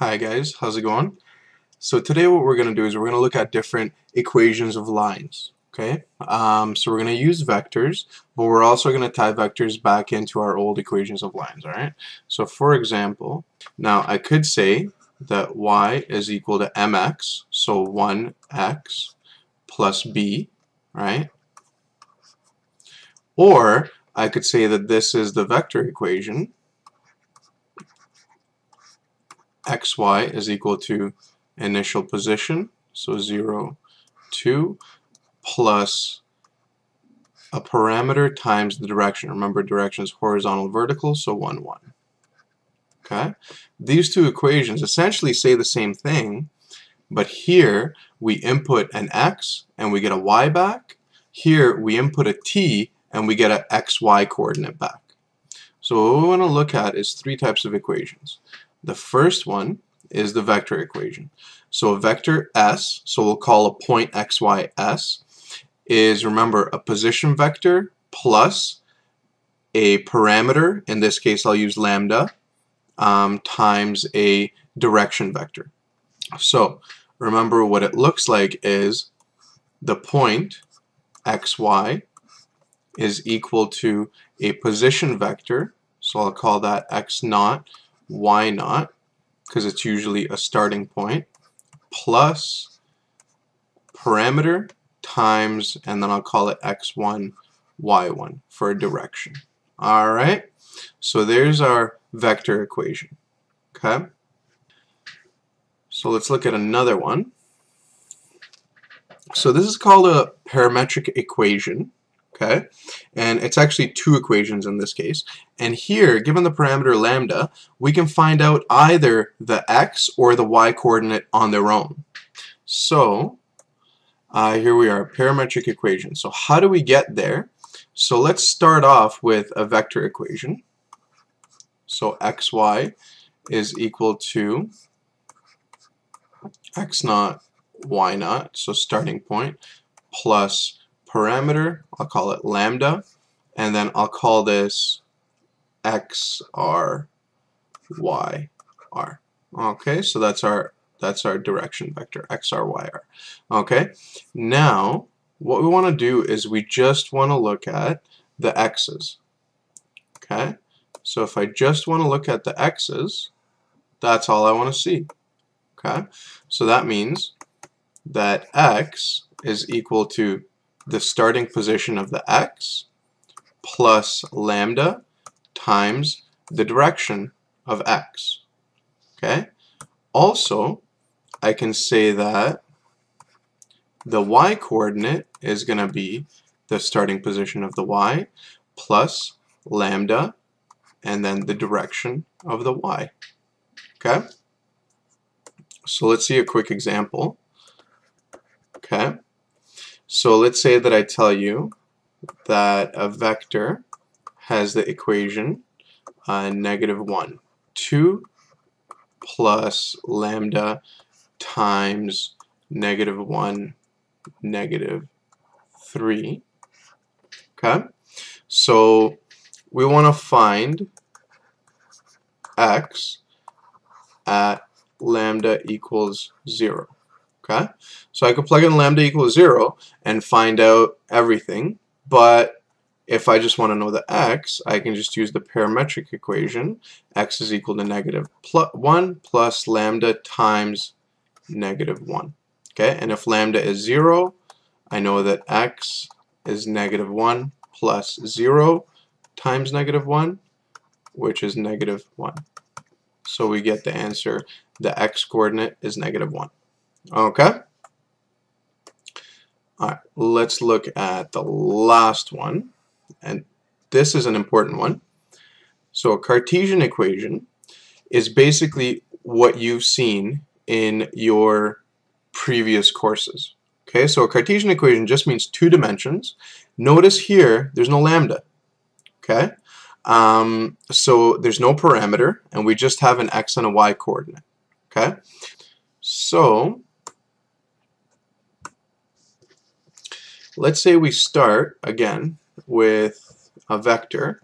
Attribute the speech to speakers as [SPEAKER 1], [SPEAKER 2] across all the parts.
[SPEAKER 1] Hi guys, how's it going? So today what we're going to do is we're going to look at different equations of lines. Okay, um, so we're going to use vectors, but we're also going to tie vectors back into our old equations of lines. All right. So for example, now I could say that y is equal to mx, so 1x plus b, right? Or I could say that this is the vector equation xy is equal to initial position, so 0, 2, plus a parameter times the direction. Remember direction is horizontal vertical, so 1, 1. Okay? These two equations essentially say the same thing, but here we input an x and we get a y back. Here we input a t and we get an xy coordinate back. So what we want to look at is three types of equations. The first one is the vector equation. So a vector S, so we'll call a point x, y, s, is remember a position vector plus a parameter, in this case I'll use lambda, um, times a direction vector. So remember what it looks like is the point xy is equal to a position vector, so I'll call that x naught y naught, because it's usually a starting point, plus parameter times, and then I'll call it x1, y1 for a direction. Alright, so there's our vector equation. Okay, so let's look at another one. So this is called a parametric equation okay? And it's actually two equations in this case. And here, given the parameter lambda, we can find out either the x or the y coordinate on their own. So, uh, here we are, parametric equation. So how do we get there? So let's start off with a vector equation. So xy is equal to x naught, y naught, so starting point, plus parameter, I'll call it lambda, and then I'll call this x r y r. Okay, so that's our that's our direction vector x r y r. Okay, now what we want to do is we just want to look at the x's. Okay, so if I just want to look at the x's, that's all I want to see. Okay, so that means that x is equal to the starting position of the x plus lambda times the direction of x. Okay? Also, I can say that the y coordinate is going to be the starting position of the y plus lambda and then the direction of the y. Okay? So let's see a quick example. Okay? So let's say that I tell you that a vector has the equation uh, negative 1. 2 plus lambda times negative 1 negative 3. Okay? So we want to find x at lambda equals 0. Okay, so I could plug in lambda equals 0 and find out everything, but if I just want to know the x, I can just use the parametric equation. x is equal to negative 1 plus lambda times negative 1. Okay, and if lambda is 0, I know that x is negative 1 plus 0 times negative 1, which is negative 1. So we get the answer, the x coordinate is negative 1. Okay? Alright, let's look at the last one. And this is an important one. So a Cartesian equation is basically what you've seen in your previous courses. Okay, so a Cartesian equation just means two dimensions. Notice here, there's no lambda. Okay, um, so there's no parameter, and we just have an x and a y coordinate. Okay, so Let's say we start, again, with a vector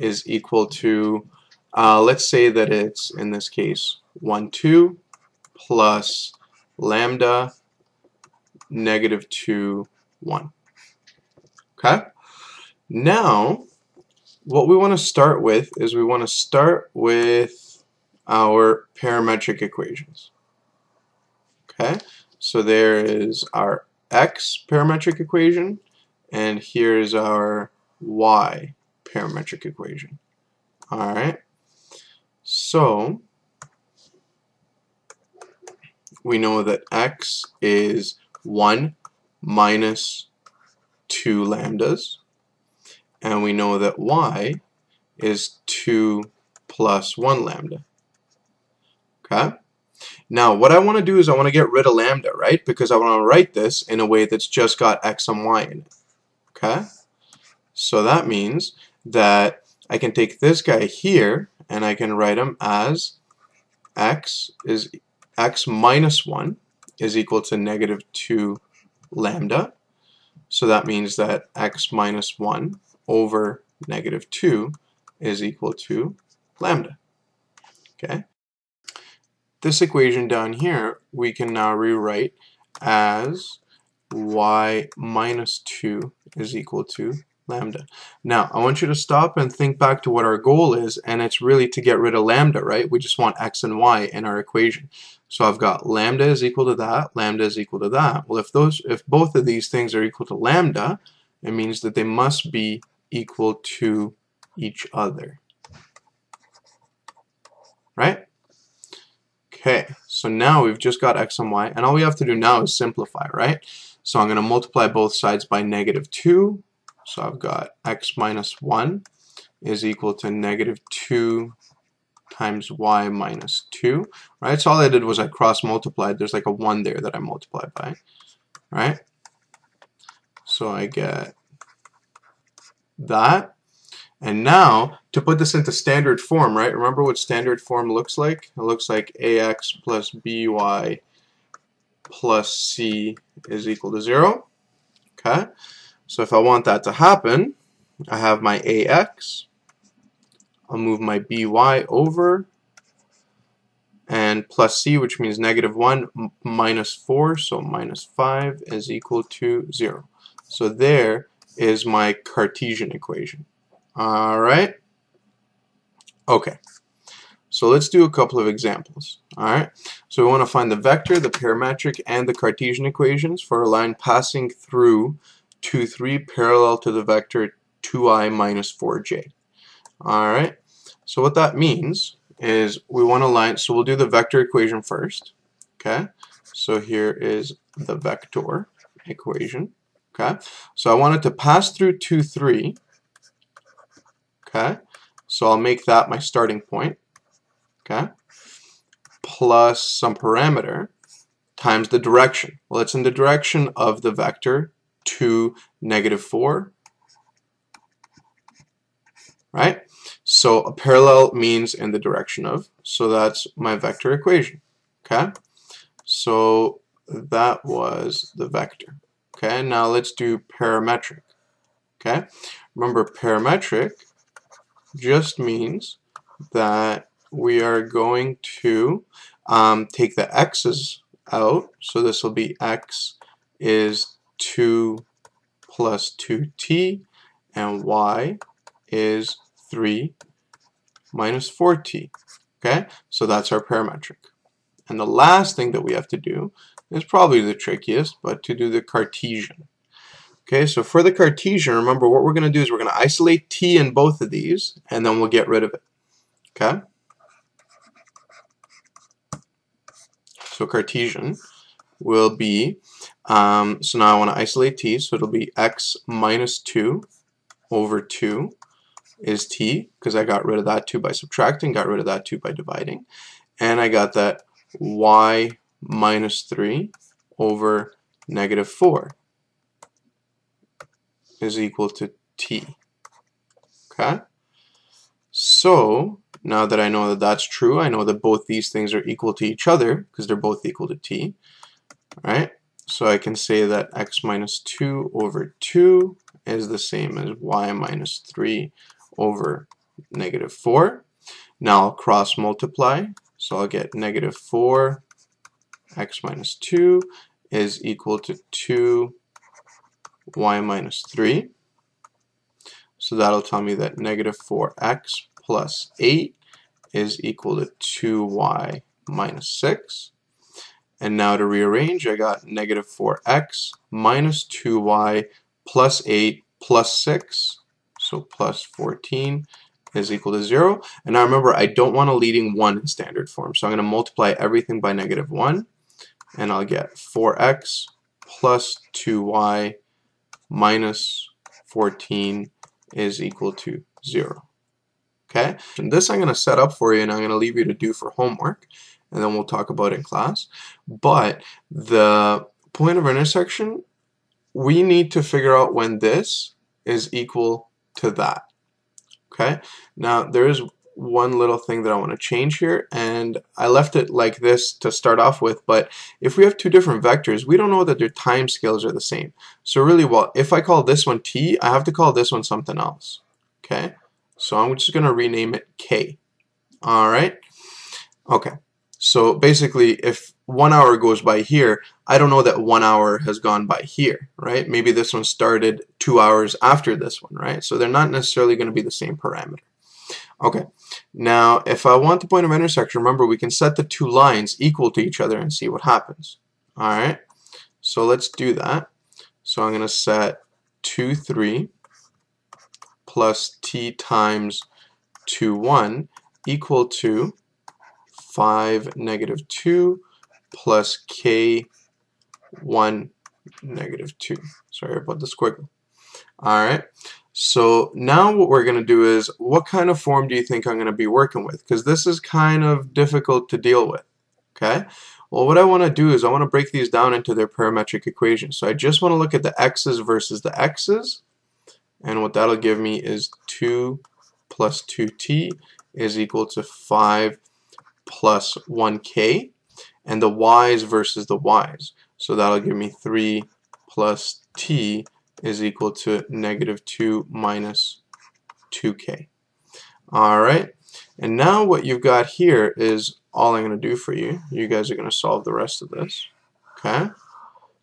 [SPEAKER 1] is equal to, uh, let's say that it's, in this case, 1, 2 plus lambda negative 2, 1. Okay? Now, what we want to start with is we want to start with our parametric equations. Okay? So there is our x parametric equation, and here's our y parametric equation. Alright? So, we know that x is 1 minus 2 lambdas, and we know that y is 2 plus 1 lambda. Okay? Now, what I want to do is I want to get rid of lambda, right? Because I want to write this in a way that's just got x and y in it. Okay? So that means that I can take this guy here and I can write him as x is x minus 1 is equal to negative 2 lambda. So that means that x minus 1 over negative 2 is equal to lambda. Okay. This equation down here we can now rewrite as y minus 2 is equal to lambda. Now, I want you to stop and think back to what our goal is, and it's really to get rid of lambda, right? We just want x and y in our equation. So I've got lambda is equal to that, lambda is equal to that. Well, if those, if both of these things are equal to lambda, it means that they must be equal to each other. Right? Okay, so now we've just got x and y, and all we have to do now is simplify, right? So I'm going to multiply both sides by negative 2. So I've got x minus 1 is equal to negative 2 times y minus 2, right? So all I did was I cross multiplied. There's like a 1 there that I multiplied by, right? So I get that. And now, to put this into standard form, right? Remember what standard form looks like? It looks like ax plus by plus c is equal to 0. Okay? So if I want that to happen, I have my ax. I'll move my by over and plus c, which means negative 1 minus 4, so minus 5 is equal to 0. So there is my Cartesian equation. Alright? Okay. So let's do a couple of examples. Alright? So we want to find the vector, the parametric, and the Cartesian equations for a line passing through 2, 3 parallel to the vector 2i minus 4j. Alright? So what that means is we want a line, so we'll do the vector equation first. Okay? So here is the vector equation. Okay? So I want it to pass through 2, 3 okay? So I'll make that my starting point, okay? Plus some parameter times the direction. Well, it's in the direction of the vector 2, negative 4, right? So a parallel means in the direction of, so that's my vector equation, okay? So that was the vector. Okay, now let's do parametric. Okay, remember parametric just means that we are going to um, take the x's out. So this will be x is 2 plus 2t and y is 3 minus 4t. Okay, so that's our parametric. And the last thing that we have to do is probably the trickiest, but to do the Cartesian. Okay, so for the Cartesian, remember what we're going to do is we're going to isolate t in both of these, and then we'll get rid of it. Okay? So Cartesian will be, um, so now I want to isolate t, so it'll be x minus 2 over 2 is t, because I got rid of that 2 by subtracting, got rid of that 2 by dividing, and I got that y minus 3 over negative 4 is equal to t. Okay? So, now that I know that that's true, I know that both these things are equal to each other because they're both equal to t. Right? So I can say that x minus 2 over 2 is the same as y minus 3 over negative 4. Now I'll cross multiply So I'll get negative 4 x minus 2 is equal to 2 y minus 3. So that'll tell me that negative 4x plus 8 is equal to 2y minus 6. And now to rearrange, I got negative 4x minus 2y plus 8 plus 6, so plus 14 is equal to 0. And now remember, I don't want a leading 1 in standard form, so I'm going to multiply everything by negative 1, and I'll get 4x plus 2y minus 14 is equal to 0. Okay, and this I'm going to set up for you and I'm going to leave you to do for homework and then we'll talk about it in class. But the point of intersection, we need to figure out when this is equal to that. Okay, now there is one little thing that I want to change here and I left it like this to start off with but if we have two different vectors we don't know that their time scales are the same. So really well if I call this one t I have to call this one something else okay? So I'm just gonna rename it k alright? Okay so basically if one hour goes by here I don't know that one hour has gone by here right? Maybe this one started two hours after this one right? So they're not necessarily going to be the same parameter Okay, now if I want the point of intersection, remember we can set the two lines equal to each other and see what happens. Alright, so let's do that. So I'm going to set 2, 3 plus t times 2, 1 equal to 5, negative 2 plus k 1, negative 2. Sorry about the squiggle. Alright, so now what we're going to do is, what kind of form do you think I'm going to be working with? Because this is kind of difficult to deal with. Okay. Well, what I want to do is I want to break these down into their parametric equations. So I just want to look at the x's versus the x's. And what that'll give me is 2 plus 2t is equal to 5 plus 1k. And the y's versus the y's. So that'll give me 3 plus t is equal to negative 2 minus 2k. Alright, and now what you've got here is all I'm going to do for you. You guys are going to solve the rest of this. Okay?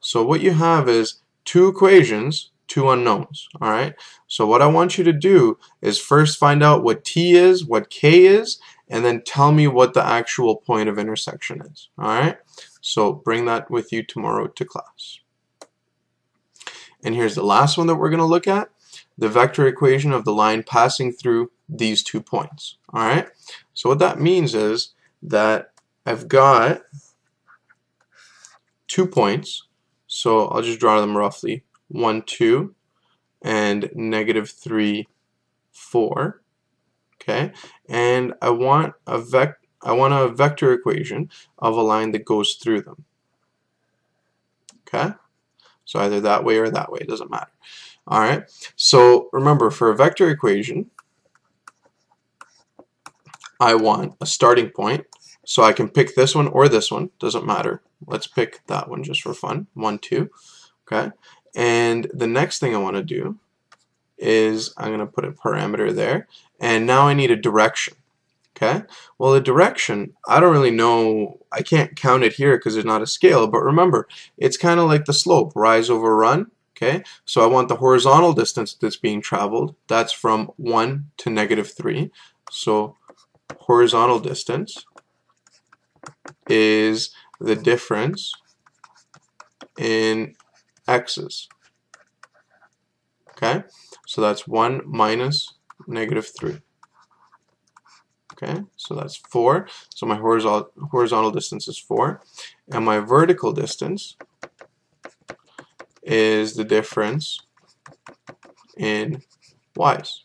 [SPEAKER 1] So what you have is two equations, two unknowns. Alright? So what I want you to do is first find out what t is, what k is, and then tell me what the actual point of intersection is. Alright? So bring that with you tomorrow to class. And here's the last one that we're going to look at, the vector equation of the line passing through these two points. All right. So what that means is that I've got two points. So I'll just draw them roughly. 1, 2, and negative 3, 4. Okay. And I want a vec I want a vector equation of a line that goes through them. Okay. So either that way or that way, it doesn't matter. All right. So remember, for a vector equation, I want a starting point. So I can pick this one or this one, doesn't matter. Let's pick that one just for fun, 1, 2. Okay. And the next thing I want to do is I'm going to put a parameter there. And now I need a direction. Okay, well the direction, I don't really know, I can't count it here because it's not a scale, but remember, it's kind of like the slope, rise over run, okay? So I want the horizontal distance that's being traveled, that's from 1 to negative 3, so horizontal distance is the difference in x's, okay? So that's 1 minus negative 3. Okay, so that's 4. So my horizontal, horizontal distance is 4. And my vertical distance is the difference in y's.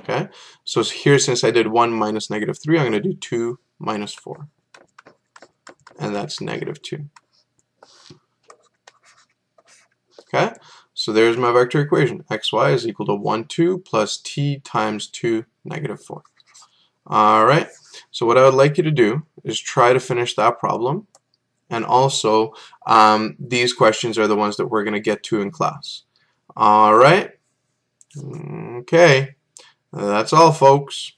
[SPEAKER 1] Okay, so here since I did 1 minus negative 3, I'm going to do 2 minus 4. And that's negative 2. Okay, so there's my vector equation. xy is equal to 1, 2 plus t times 2, negative 4. Alright, so what I would like you to do is try to finish that problem. And also, um, these questions are the ones that we're going to get to in class. Alright, okay, that's all folks.